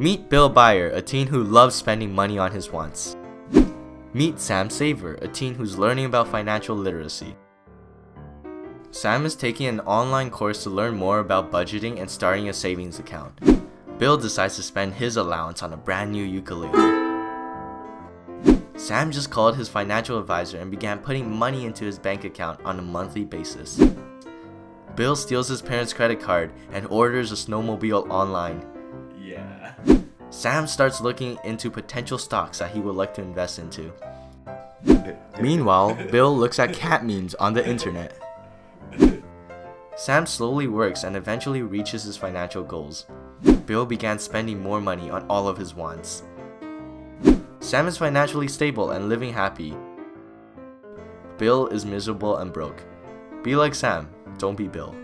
Meet Bill Buyer, a teen who loves spending money on his wants. Meet Sam Saver, a teen who's learning about financial literacy. Sam is taking an online course to learn more about budgeting and starting a savings account. Bill decides to spend his allowance on a brand new ukulele. Sam just called his financial advisor and began putting money into his bank account on a monthly basis. Bill steals his parents' credit card and orders a snowmobile online. Yeah. Sam starts looking into potential stocks that he would like to invest into. Meanwhile, Bill looks at cat memes on the internet. Sam slowly works and eventually reaches his financial goals. Bill began spending more money on all of his wants. Sam is financially stable and living happy. Bill is miserable and broke. Be like Sam, don't be Bill.